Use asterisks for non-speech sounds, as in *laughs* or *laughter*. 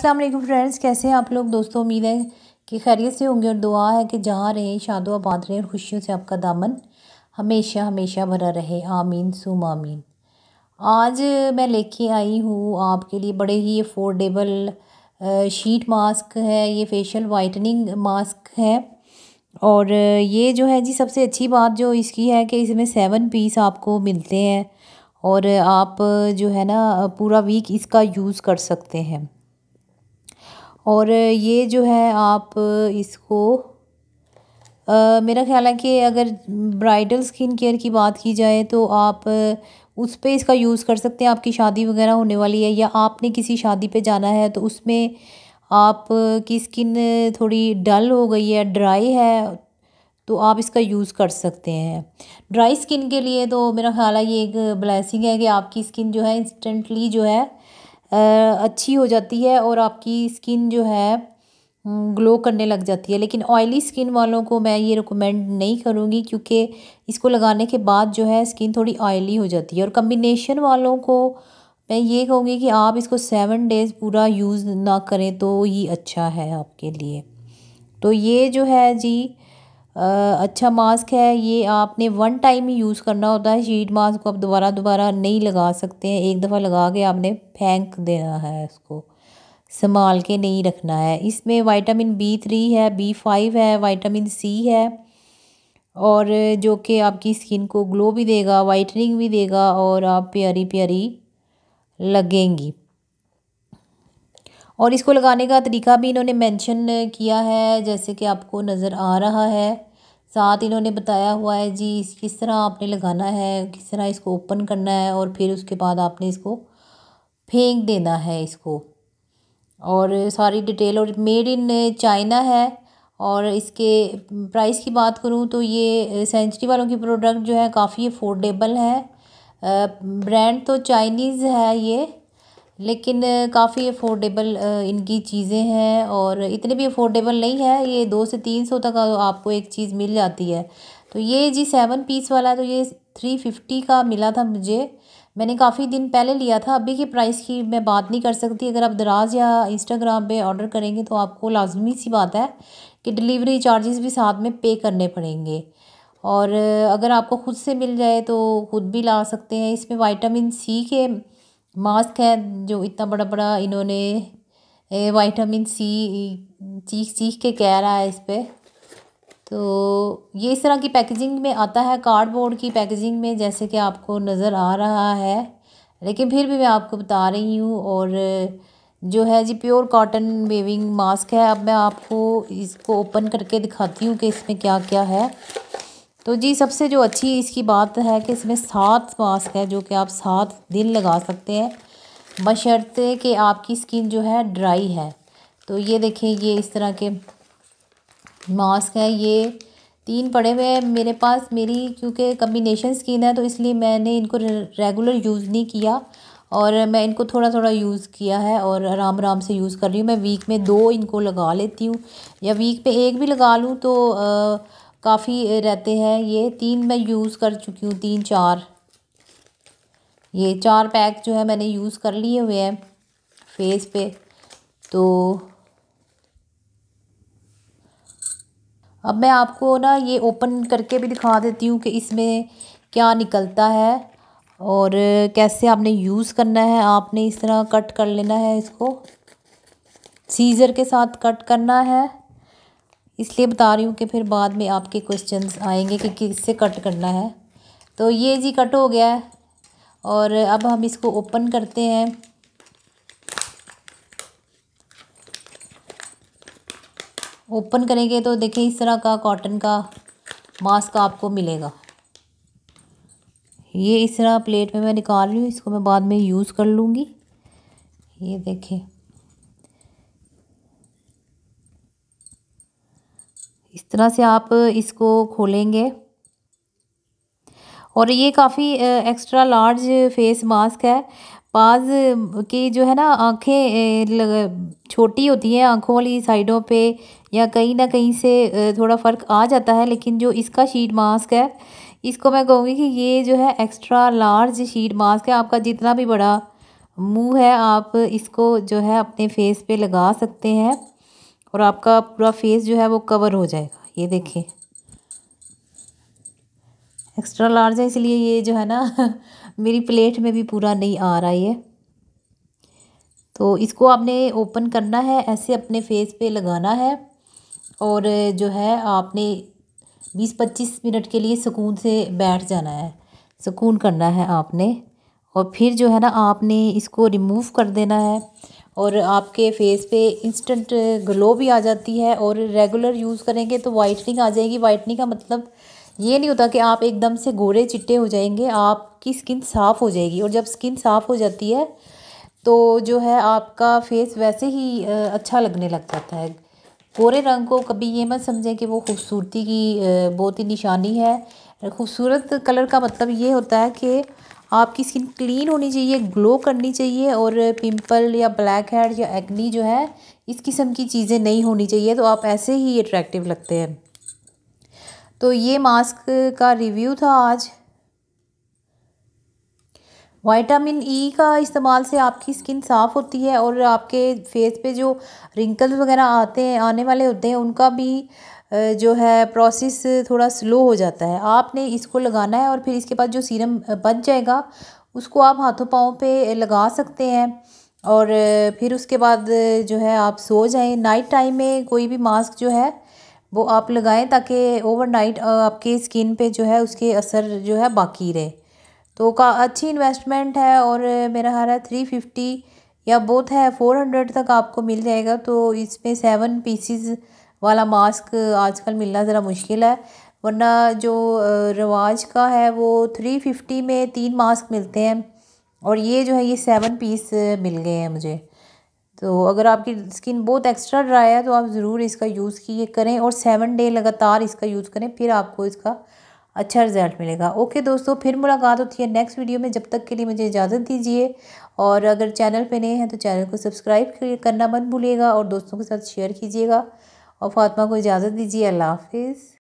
अल्लाम friends कैसे हैं आप लोग? दोस्तों, उम्मीद है कि खैरियत से होंगे और दुआ है कि जहाँ रहें, शादो आबाद रहें और खुशियों से आपका दामन हमेशा हमेशा भरा रहे। आमीन, सुम आमीन। आज मैं लेके आई हूँ आपके लिए बड़े ही अफोर्डेबल शीट मास्क है। ये फेशियल वाइटनिंग मास्क है। और ये जो है जी, सबसे अच्छी बात जो इसकी है कि इसमें सेवन पीस आपको मिलते हैं और आप जो है ना, पूरा वीक इसका यूज़ कर सकते हैं। और ये जो है आप इसको आ, मेरा ख्याल है कि अगर ब्राइडल स्किन केयर की बात की जाए तो आप उस पर इसका यूज़ कर सकते हैं। आपकी शादी वगैरह होने वाली है या आपने किसी शादी पे जाना है तो उसमें आप की स्किन थोड़ी डल हो गई है ड्राई है तो आप इसका यूज़ कर सकते हैं। ड्राई स्किन के लिए तो मेरा ख्याल है ये एक ब्लेसिंग है कि आपकी स्किन जो है इंस्टेंटली जो है अच्छी हो जाती है और आपकी स्किन जो है ग्लो करने लग जाती है। लेकिन ऑयली स्किन वालों को मैं ये रिकमेंड नहीं करूँगी क्योंकि इसको लगाने के बाद जो है स्किन थोड़ी ऑयली हो जाती है। और कम्बिनेशन वालों को मैं ये कहूँगी कि आप इसको सेवन डेज़ पूरा यूज़ ना करें तो ये अच्छा है आपके लिए। तो ये जो है जी अच्छा मास्क है, ये आपने वन टाइम ही यूज़ करना होता है शीट मास्क को आप दोबारा दोबारा नहीं लगा सकते हैं। एक दफ़ा लगा के आपने फेंक देना है इसको संभाल के नहीं रखना है। इसमें वाइटामिन बी थ्री है बी फाइव है वाइटामिन सी है, और जो कि आपकी स्किन को ग्लो भी देगा वाइटनिंग भी देगा, और आप प्यारी प्यारी लगेंगी। और इसको लगाने का तरीका भी इन्होंने मेंशन किया है, जैसे कि आपको नज़र आ रहा है। साथ इन्होंने बताया हुआ है, जी, इस, किस तरह आपने लगाना है, किस तरह इसको ओपन करना है और फिर उसके बाद आपने इसको फेंक देना है इसको। और सारी डिटेल और मेड इन चाइना है और इसके प्राइस की बात करूँ तो ये सेंचुरी वालों की प्रोडक्ट जो है काफ़ी अफोर्डेबल है। ब्रांड तो चाइनीज़ है ये। लेकिन काफ़ी अफोर्डेबल इनकी चीज़ें हैं और इतने भी अफोर्डेबल नहीं है, ये दो से तीन सौ तक आपको एक चीज़ मिल जाती है। तो ये जी सेवन पीस वाला तो ये थ्री फिफ्टी का मिला था मुझे। मैंने काफ़ी दिन पहले लिया था, अभी की प्राइस की मैं बात नहीं कर सकती। अगर आप दराज या इंस्टाग्राम पे ऑर्डर करेंगे तो आपको लाजमी सी बात है कि डिलीवरी चार्जेस भी साथ में पे करने पड़ेंगे। और अगर आपको खुद से मिल जाए तो खुद भी ला सकते हैं। इसमें वाइटामिन सी के मास्क है जो इतना बड़ा बड़ा इन्होंने वाइटामिन सी चीख चीख के कह रहा है इस पर तो ये इस तरह की पैकेजिंग में आता है कार्डबोर्ड की पैकेजिंग में जैसे कि आपको नज़र आ रहा है। लेकिन फिर भी मैं आपको बता रही हूँ और जो है जी प्योर कॉटन वेविंग मास्क है। अब मैं आपको इसको ओपन करके दिखाती हूँ कि इसमें क्या क्या है। तो जी सबसे जो अच्छी इसकी बात है कि इसमें सात मास्क है जो कि आप सात दिन लगा सकते हैं। बशर्ते कि आपकी स्किन जो है ड्राई है। तो ये देखें ये इस तरह के मास्क है। ये तीन पड़े हुए मेरे पास। मेरी क्योंकि कम्बिनेशन स्किन है तो इसलिए मैंने इनको रेगुलर यूज़ नहीं किया और मैं इनको थोड़ा थोड़ा यूज़ किया है और आराम आराम से यूज़ कर रही हूँ। मैं वीक में दो इनको लगा लेती हूँ या वीक पे एक भी लगा लूँ तो आ, काफ़ी रहते हैं। ये तीन मैं यूज़ कर चुकी हूँ, तीन, चार। ये चार पैक जो है मैंने यूज़ कर लिए हुए हैं फेस पे। तो अब मैं आपको ना ये ओपन करके भी दिखा देती हूँ कि इसमें क्या निकलता है और कैसे आपने यूज़ करना है। आपने इस तरह कट कर लेना है इसको। सीज़र के साथ कट करना है। इसलिए बता रही हूँ कि फिर बाद में आपके क्वेश्चन आएँगे कि किससे कट करना है। तो ये जी कट हो गया है। और अब हम इसको ओपन करते हैं। ओपन करेंगे तो देखें इस तरह का कॉटन का मास्क आपको मिलेगा। ये इस तरह प्लेट में मैं निकाल रही हूँ, इसको मैं बाद में यूज़ कर लूँगी। ये देखें। इस तरह से आप इसको खोलेंगे। और ये काफ़ी एक्स्ट्रा लार्ज फेस मास्क है। पाज की जो है ना आँखें छोटी होती हैं आँखों वाली साइडों पे या कहीं ना कहीं से थोड़ा फ़र्क आ जाता है, लेकिन जो इसका शीट मास्क है, इसको मैं कहूँगी कि ये जो है एक्स्ट्रा लार्ज शीट मास्क है। आपका जितना भी बड़ा मुँह है, आप इसको जो है अपने फेस पे लगा सकते हैं। और आपका पूरा फेस जो है वो कवर हो जाएगा। ये देखिए। एक्स्ट्रा लार्ज है, इसलिए ये जो है ना, *laughs* मेरी प्लेट में भी पूरा नहीं आ रहा ये। तो इसको आपने ओपन करना है, ऐसे अपने फेस पे लगाना है। और जो है, आपने बीस पच्चीस मिनट के लिए सुकून से बैठ जाना है। सुकून करना है आपने। और फिर जो है ना, आपने इसको रिमूव कर देना है। और आपके फेस पे इंस्टेंट ग्लो भी आ जाती है और रेगुलर यूज़ करेंगे तो वाइटनिंग आ जाएगी। वाइटनिंग का मतलब ये नहीं होता कि आप एकदम से गोरे चिट्टे हो जाएँगे, आपकी स्किन साफ़ हो जाएगी। और जब स्किन साफ़ हो जाती है तो जो है आपका फेस वैसे ही अच्छा लगने लग जाता है। गोरे रंग को कभी ये मत समझें कि वो खूबसूरती की बहुत ही निशानी है। खूबसूरत कलर का मतलब ये होता है कि आपकी स्किन क्लीन होनी चाहिए ग्लो करनी चाहिए और पिंपल या ब्लैक हेड या एक्नी जो है, इस किस्म की चीज़ें नहीं होनी चाहिए तो आप ऐसे ही अट्रैक्टिव लगते हैं। तो ये मास्क का रिव्यू था आज। वाइटामिन ई e का इस्तेमाल से आपकी स्किन साफ़ होती है और आपके फेस पे जो रिंकल्स वगैरह आते हैं, आने वाले होते हैं, उनका भी जो है प्रोसेस थोड़ा स्लो हो जाता है। आपने इसको लगाना है और फिर इसके बाद जो सीरम बच जाएगा, उसको आप हाथों पाँव पे लगा सकते हैं और फिर उसके बाद जो है आप सो जाएँ। नाइट टाइम में कोई भी मास्क जो है, वो आप लगाएँ ताकि ओवरनाइट आपके स्किन पे जो है उसके असर जो है बाकी रहे। तो का, अच्छी इन्वेस्टमेंट है और मेरा हारा थ्री फिफ्टी या बहुत है फोर हंड्रेड तक आपको मिल जाएगा। तो इसमें सेवन पीसीज वाला मास्क आजकल मिलना ज़रा मुश्किल है, वरना जो रवाज का है वो थ्री फिफ्टी में तीन मास्क मिलते हैं और ये जो है ये सेवन पीस मिल गए हैं मुझे। तो अगर आपकी स्किन बहुत एक्स्ट्रा ड्राई है तो आप ज़रूर इसका यूज़ किए करें और सेवन डे लगातार इसका यूज़ करें, फिर आपको इसका अच्छा रिज़ल्ट मिलेगा। ओके दोस्तों, फिर मुलाकात होती है नेक्स्ट वीडियो में, जब तक के लिए मुझे इजाज़त दीजिए और अगर चैनल पे नए हैं तो चैनल को सब्सक्राइब करना मत भूलिएगा और दोस्तों के साथ शेयर कीजिएगा। और फातिमा को इजाज़त दीजिए अल्लाह हाफिज़।